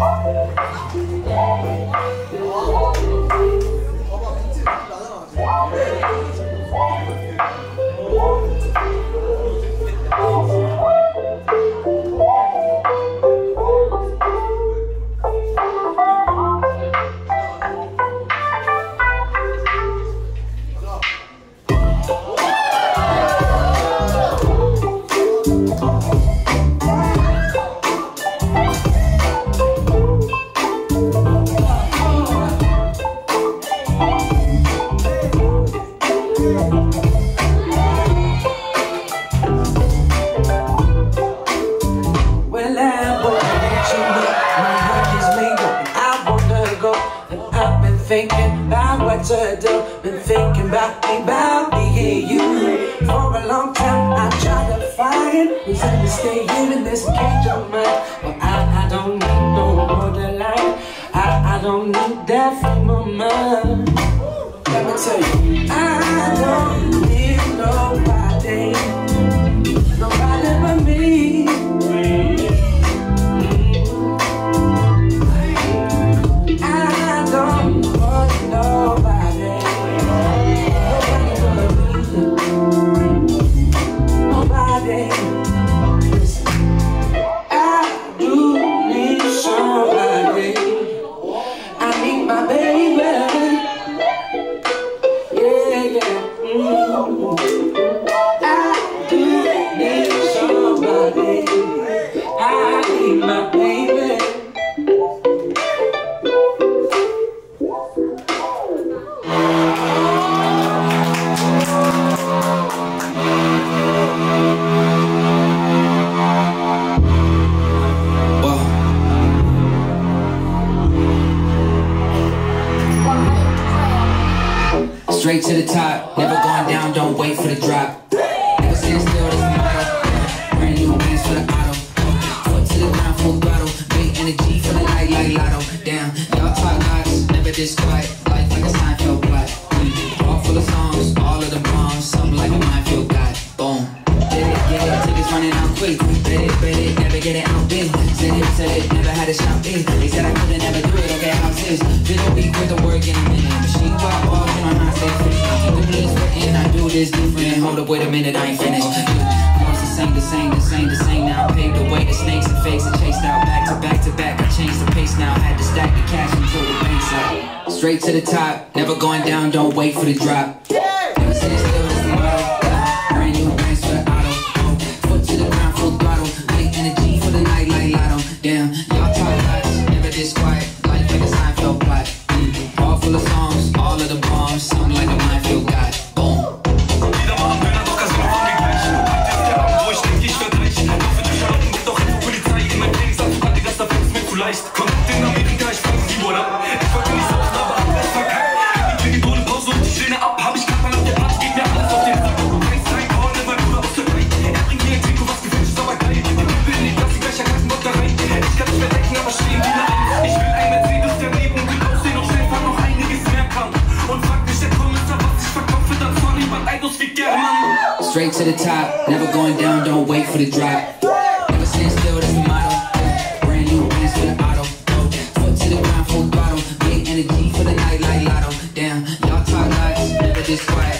봐봐, 빈집 나잖아. Thinking about what to do. Been thinking about me, about me you. For a long time, I tried to find reason to stay here in this cage of mine. But I, I don't need no borderline. I, I don't need that from my mind. Let me tell you, I don't need nobody. Straight to the top, never going down, don't wait for the drop. Never stand still, that's the motto. Brand new bands for the auto. Foot to the ground, full throttle. Big energy for the night like lotto. Damn, y'all talk lots, never this quiet. Tickets running out quick. Bet it, bet it, never get it out big. Said it, said it, never had a shot big. They said I couldn't never do it, okay, how's this? Did a week with work in a minute. Machine pop off, you know how I stay free. Keep the bleeds sweating, I do this different. Hold up, wait a minute, I ain't finished. The same, the same, the same, the same now. Paved the way, the snakes and fakes are chased out. Back to back to back, I changed the pace now. Had to stack the cash until the banks out. Straight to the top, never going down, don't wait for the drop. All of songs, all of the bombs. Something like a straight to the top. Never going down, don't wait for the drop. Never stand still, that's the motto. Brand new bands for the auto. Foot to the ground, full throttle. Big energy for the night like lotto. Damn, y'all talk nice, never just quiet.